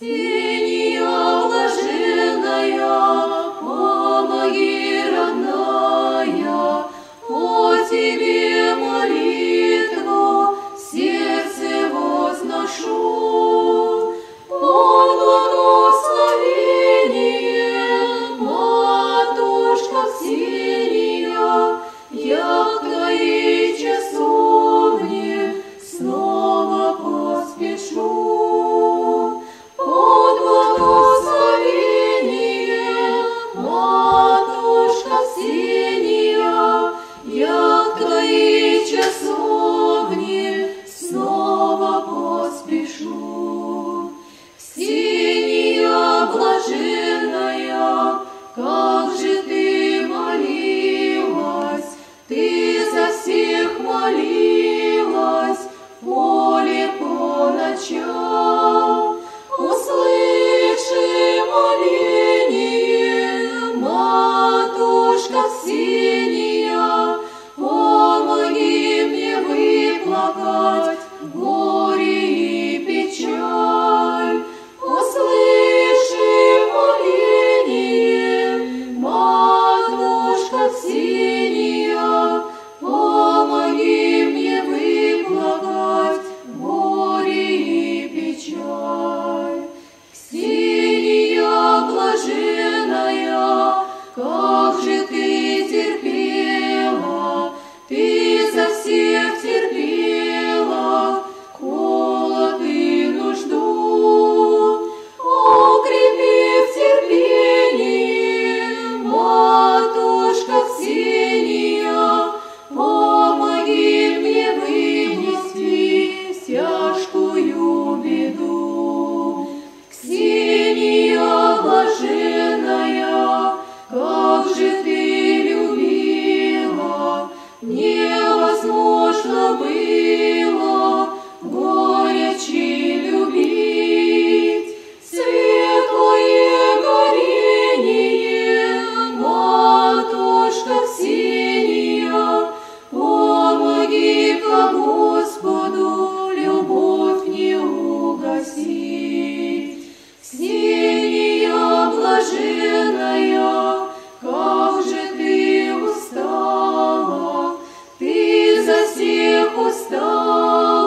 синяя блаженная. блаженная, как же ты молилась, ты за всех молилась, поле по ночам. Oh. Deus.